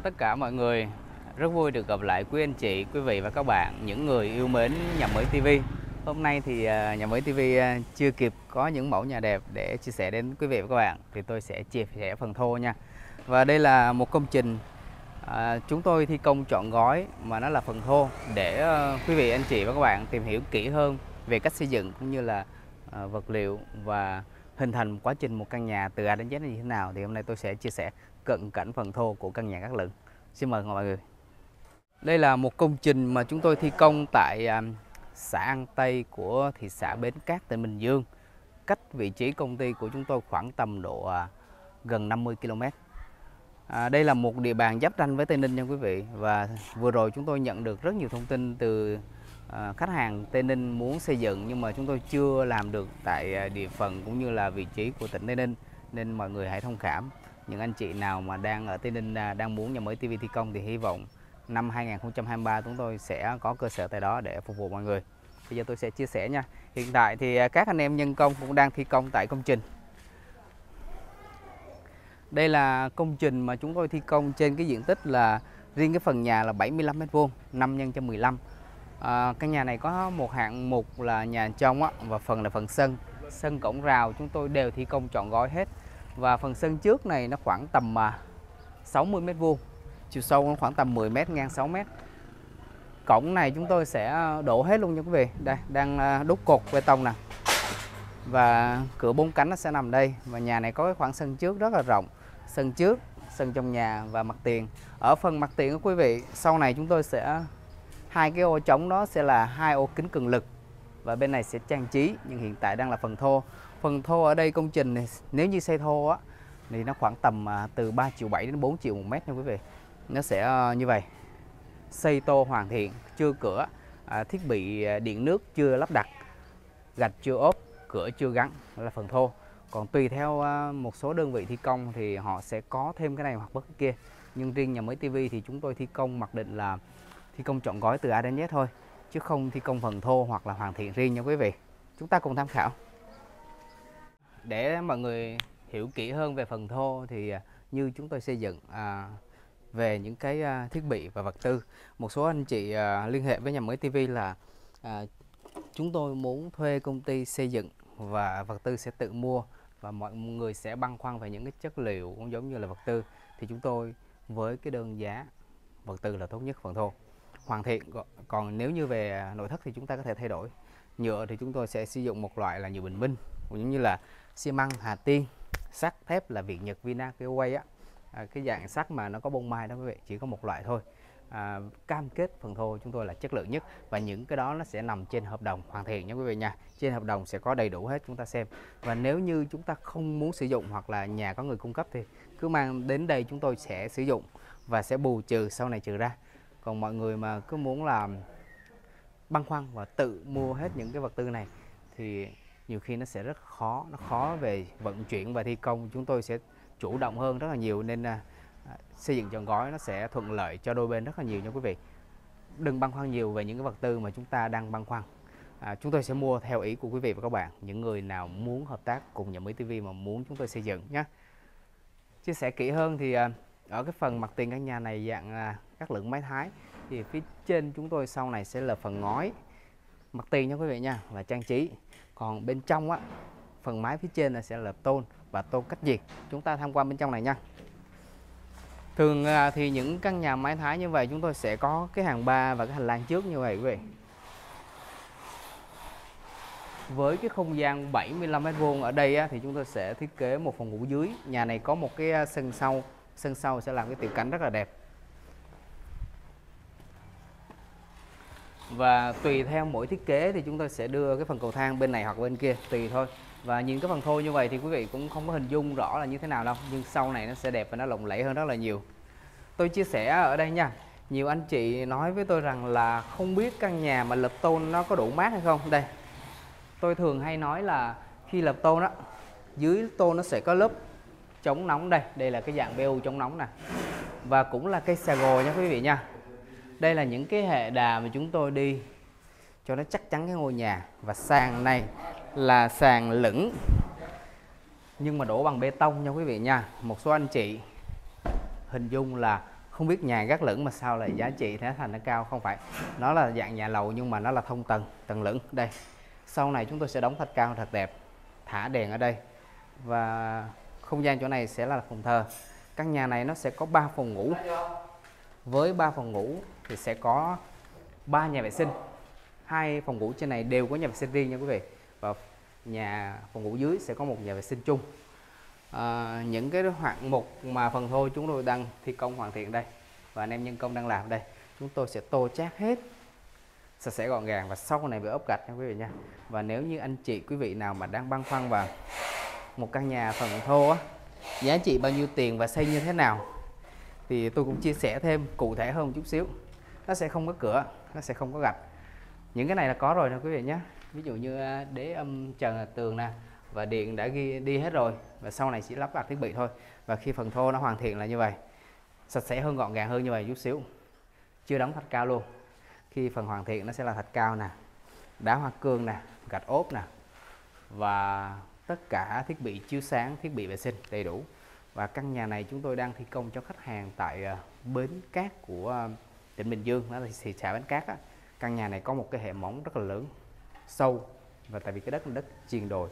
chào tất cả mọi người. Rất vui được gặp lại quý anh chị, quý vị và các bạn Những người yêu mến nhà mới TV Hôm nay thì à, nhà mới TV à, chưa kịp có những mẫu nhà đẹp để chia sẻ đến quý vị và các bạn Thì tôi sẽ chia sẻ phần thô nha. Và đây là một công trình à, chúng tôi thi công chọn gói mà nó là phần thô Để à, quý vị anh chị và các bạn tìm hiểu kỹ hơn về cách xây dựng cũng như là à, vật liệu và hình thành quá trình một căn nhà từ A đến Z như thế nào thì hôm nay tôi sẽ chia sẻ cận cảnh phần thô của căn nhà các lượng. Xin mời mọi người. Đây là một công trình mà chúng tôi thi công tại à, xã An Tây của thị xã Bến Cát tỉnh Bình Dương. Cách vị trí công ty của chúng tôi khoảng tầm độ à, gần 50 km. À, đây là một địa bàn giáp ranh với Tây Ninh nha quý vị và vừa rồi chúng tôi nhận được rất nhiều thông tin từ à, khách hàng Tây Ninh muốn xây dựng nhưng mà chúng tôi chưa làm được tại à, địa phận cũng như là vị trí của tỉnh Tây Ninh nên mọi người hãy thông cảm những anh chị nào mà đang ở Tây Ninh à, đang muốn nhà mới TV thi công thì hy vọng năm 2023 chúng tôi sẽ có cơ sở tại đó để phục vụ mọi người. Bây giờ tôi sẽ chia sẻ nha. Hiện tại thì à, các anh em nhân công cũng đang thi công tại công trình. Đây là công trình mà chúng tôi thi công trên cái diện tích là riêng cái phần nhà là 75 m2 5 nhân cho 15 à, căn nhà này có một hạng mục là nhà trong á, và phần là phần sân. Sân cổng rào chúng tôi đều thi công trọn gói hết và phần sân trước này nó khoảng tầm à, 60 mét vuông. Chiều sâu nó khoảng tầm 10 mét ngang 6 mét. Cổng này chúng tôi sẽ đổ hết luôn nha quý vị. Đây, đang à, đúc cột bê tông nè. Và cửa bốn cánh nó sẽ nằm đây. Và nhà này có cái khoảng sân trước rất là rộng. Sân trước, sân trong nhà và mặt tiền. Ở phần mặt tiền của quý vị, sau này chúng tôi sẽ, hai cái ô trống đó sẽ là hai ô kính cường lực. Và bên này sẽ trang trí, nhưng hiện tại đang là phần thô phần thô ở đây công trình này, nếu như xây thô á, thì nó khoảng tầm à, từ 3 triệu 7 đến 4 triệu một mét nha quý vị. Nó sẽ ờ, như vậy. Xây tô hoàn thiện, chưa cửa à, thiết bị à, điện nước chưa lắp đặt, gạch chưa ốp, cửa chưa gắn là phần thô. Còn tùy theo một số đơn vị thi công thì họ sẽ có thêm cái này hoặc bất kia. Nhưng riêng nhà mới TV thì chúng tôi thi công mặc định là thi công trọn gói từ A đến Z thôi, chứ không thi công phần thô hoặc là hoàn thiện riêng nha quý vị. Chúng ta cùng tham khảo để mọi người hiểu kỹ hơn về phần thô thì à, như chúng tôi xây dựng à, về những cái à, thiết bị và vật tư một số anh chị à, liên hệ với nhà mới TV là à, chúng tôi muốn thuê công ty xây dựng và vật tư sẽ tự mua và mọi người sẽ băn khoăn về những cái chất liệu cũng giống như là vật tư. Thì chúng tôi với cái đơn giá vật tư là tốt nhất phần thô. Hoàn thiện Còn- nếu như về nội thất thì chúng ta có thể thay đổi. Nhựa thì chúng tôi sẽ sử dụng một loại là nhựa bình minh giống như là xi măng Hà Tiên sắt thép là Việt Nhật Vina Quay á. À, cái dạng sắt mà nó có bông mai đó quý vị chỉ có một loại thôi. À, cam kết phần thô chúng tôi là chất lượng nhất và những cái đó nó sẽ nằm trên hợp đồng hoàn thiện nha quý vị nha. Trên hợp đồng sẽ có đầy đủ hết chúng ta xem. Và nếu như chúng ta không muốn sử dụng hoặc là nhà có người cung cấp thì cứ mang đến đây chúng tôi sẽ sử dụng và sẽ bù trừ sau này trừ ra. Còn mọi người mà cứ muốn làm băn khoăn và tự mua hết những cái vật tư này thì nhiều khi nó sẽ rất khó nó khó về vận chuyển và thi công. Chúng tôi sẽ chủ động hơn rất là nhiều nên à, à, xây dựng trọn gói nó sẽ thuận lợi cho đôi bên rất là nhiều nha quý vị. Đừng băn khoăn nhiều về những cái vật tư mà chúng ta đang băn khoăn. À, chúng tôi sẽ mua theo ý của quý vị và các bạn. Những người nào muốn hợp tác cùng nhà mới TV mà muốn chúng tôi xây dựng nhé chia sẻ kỹ hơn thì à, ở cái phần mặt tiền căn nhà này dạng à, các lượng mái thái thì phía trên chúng tôi sau này sẽ là phần ngói mặt tiền nha quý vị nha và trang trí còn bên trong á phần mái phía trên là sẽ là tôn và tôn cách nhiệt chúng ta tham quan bên trong này nha. Thường à, thì những căn nhà mái thái như vậy chúng tôi sẽ có cái hàng ba và cái hành lang trước như vậy quý vị. Với cái không gian 75 mét vuông ở đây á, thì chúng tôi sẽ thiết kế một phòng ngủ dưới. Nhà này có một cái à, sân sau. Sân sau sẽ làm cái tiểu cảnh rất là đẹp. Và tùy theo mỗi thiết kế thì chúng tôi sẽ đưa cái phần cầu thang bên này hoặc bên kia, tùy thôi. Và nhìn cái phần thô như vậy thì quý vị cũng không có hình dung rõ là như thế nào đâu, nhưng sau này nó sẽ đẹp và nó lộng lẫy hơn rất là nhiều. Tôi chia sẻ ở đây nha, nhiều anh chị nói với tôi rằng là không biết căn nhà mà lập tôn nó có đủ mát hay không. Đây, tôi thường hay nói là khi lập tôn á, dưới tôn nó sẽ có lớp chống nóng đây. Đây là cái dạng BU chống nóng nè. Và cũng là cây xà gồ nha quý vị nha đây là những cái hệ đà mà chúng tôi đi cho nó chắc chắn cái ngôi nhà. Và sàn này là sàn lửng, nhưng mà đổ bằng bê tông nha quý vị nha. Một số anh chị hình dung là không biết nhà gác lửng mà sao lại giá trị thế thành nó cao. Không phải, nó là dạng nhà lầu nhưng mà nó là thông tầng tầng lửng. Đây, sau này chúng tôi sẽ đóng thạch cao thật đẹp, thả đèn ở đây. Và không gian chỗ này sẽ là phòng thờ. Căn nhà này nó sẽ có 3 phòng ngủ với 3 phòng ngủ thì sẽ có 3 nhà vệ sinh. Hai phòng ngủ trên này đều có nhà vệ sinh riêng nha quý vị. Và nhà phòng ngủ dưới sẽ có một nhà vệ sinh chung. À, những cái hạng mục mà phần thô chúng tôi đang thi công hoàn thiện đây và anh em nhân công đang làm đây chúng tôi sẽ tô chát hết sạch sẽ gọn gàng và sau này với ốp gạch nha quý vị nha. Và nếu như anh chị quý vị nào mà đang băn khoăn vào một căn nhà phần thô á giá trị bao nhiêu tiền và xây như thế nào thì tôi cũng chia sẻ thêm cụ thể hơn một chút xíu. Nó sẽ không có cửa, nó sẽ không có gạch. Những cái này là có rồi nè quý vị nhé. Ví dụ như à, đế âm trần tường nè, và điện đã ghi, đi hết rồi, và sau này chỉ lắp đặt thiết bị thôi. Và khi phần thô nó hoàn thiện là như vậy, sạch sẽ hơn, gọn gàng hơn như vậy chút xíu. Chưa đóng thạch cao luôn. Khi phần hoàn thiện nó sẽ là thạch cao nè, đá hoa cương nè, gạch ốp nè, và tất cả thiết bị chiếu sáng, thiết bị vệ sinh đầy đủ và căn nhà này chúng tôi đang thi công cho khách hàng tại ờ, bến cát của ờ, tỉnh Bình Dương, đó là thị xã Bến Cát á. căn nhà này có một cái hệ móng rất là lớn, sâu, và tại vì cái đất là đất triền đồi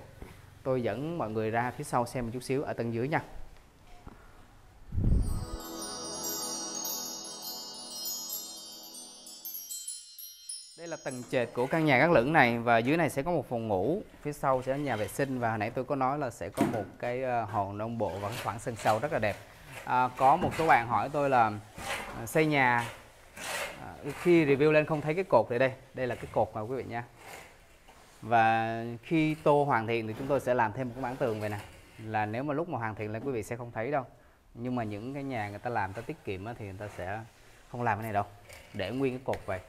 tôi dẫn mọi người ra phía sau xem một chút xíu ở tầng dưới nha Đây là tầng trệt của căn nhà gác lửng này và dưới này sẽ có một phòng ngủ, phía sau sẽ là nhà vệ sinh và hồi nãy tôi có nói là sẽ có một cái ờ, hồ nông bộ và khoảng sân sau rất là đẹp. À, có một số bạn hỏi tôi là ờ, xây nhà à, khi review lên không thấy cái cột thì đây, đây là cái cột mà quý vị nha. Và khi tô hoàn thiện thì chúng tôi sẽ làm thêm một cái mảng tường về nè. Là nếu mà lúc mà hoàn thiện là quý vị sẽ không thấy đâu. Nhưng mà những cái nhà người ta làm ta tiết kiệm thì người ta sẽ không làm cái này đâu. Để nguyên cái cột vậy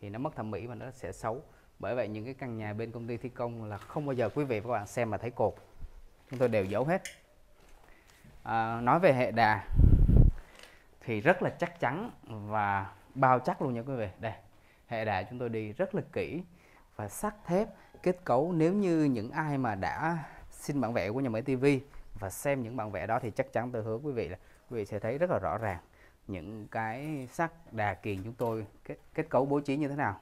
thì nó mất thẩm mỹ và nó sẽ xấu. Bởi vậy những cái căn nhà bên công ty thi công là không bao giờ quý vị và các bạn xem mà thấy cột. Chúng tôi đều giấu hết. À, nói về hệ đà thì rất là chắc chắn và bao chắc luôn nha quý vị. Đây hệ đà chúng tôi đi rất là kỹ và sắt thép kết cấu. Nếu như những ai mà đã xin bản vẽ của nhà máy TV và xem những bản vẽ đó thì chắc chắn tôi hứa quý vị là quý vị sẽ thấy rất là rõ ràng những cái sắc đà kiền chúng tôi kết, kết cấu bố trí như thế nào.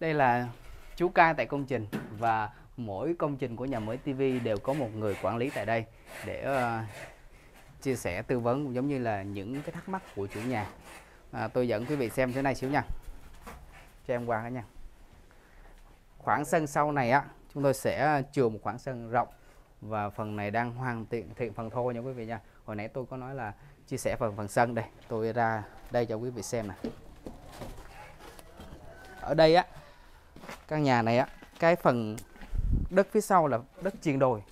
Đây là chú ca tại công trình và mỗi công trình của nhà mới TV đều có một người quản lý tại đây để uh, chia sẻ tư vấn giống như là những cái thắc mắc của chủ nhà. À, tôi dẫn quý vị xem thế này xíu nha. Cho em qua cái nha. Khoảng sân sau này á chúng tôi sẽ chừa một khoảng sân rộng và phần này đang hoàn thiện thiện phần thô nha quý vị nha. Hồi nãy tôi có nói là chia sẻ phần phần sân đây. Tôi ra đây cho quý vị xem nè. Ở đây á, căn nhà này á, cái phần đất phía sau là đất chiên đồi.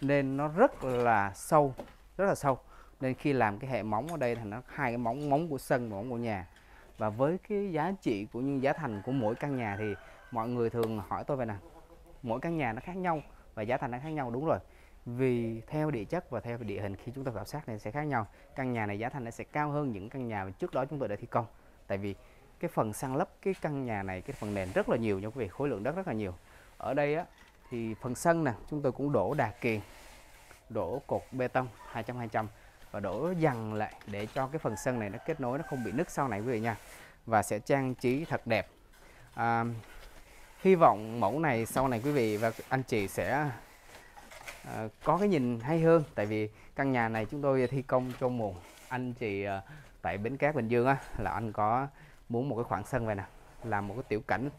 Nên nó rất là sâu, rất là sâu. Nên khi làm cái hệ móng ở đây thì nó, hai cái móng móng của sân và móng của nhà. Và với cái giá trị của những giá thành của mỗi căn nhà thì mọi người thường hỏi tôi về nè, mỗi căn nhà nó khác nhau và giá thành nó khác nhau, đúng rồi vì theo địa chất và theo địa hình khi chúng ta khảo sát này sẽ khác nhau. Căn nhà này giá thành nó sẽ cao hơn những căn nhà trước đó chúng tôi đã thi công. Tại vì cái phần săn lấp cái căn nhà này cái phần nền rất là nhiều nha quý vị khối lượng đất rất là nhiều. Ở đây á thì phần sân nè chúng tôi cũng đổ đà kiền đổ cột bê tông 200 200 và đổ dằn lại để cho cái phần sân này nó kết nối nó không bị nứt sau này quý vị nha. Và sẽ trang trí thật đẹp. À, hy vọng mẫu này sau này quý vị và anh chị sẽ Ờ, có cái nhìn hay hơn tại vì căn nhà này chúng tôi thi công cho một anh chị ờ, tại bến cát bình dương á là anh có muốn một cái khoảng sân này nè làm một cái tiểu cảnh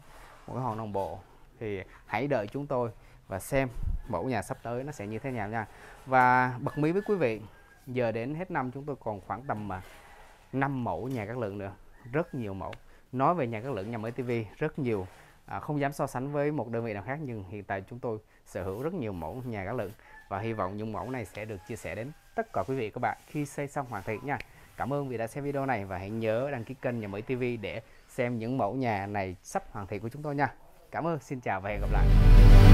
một cái hòn đồng bộ. Thì hãy đợi chúng tôi và xem mẫu nhà sắp tới nó sẽ như thế nào nha. Và bật mí với quý vị giờ đến hết năm chúng tôi còn khoảng tầm ờ, mà 5 mẫu nhà các lượng nữa rất nhiều mẫu. Nói về nhà các lượng nhà mới TV rất nhiều. À, không dám so sánh với một đơn vị nào khác nhưng hiện tại chúng tôi sở hữu rất nhiều mẫu nhà gác lượng và hy vọng những mẫu này sẽ được chia sẻ đến tất cả quý vị các bạn khi xây xong hoàn thiện nha. Cảm ơn vì đã xem video này và hãy nhớ đăng ký kênh nhà mới TV để xem những mẫu nhà này sắp hoàn thiện của chúng tôi nha. Cảm ơn, xin chào và hẹn gặp lại.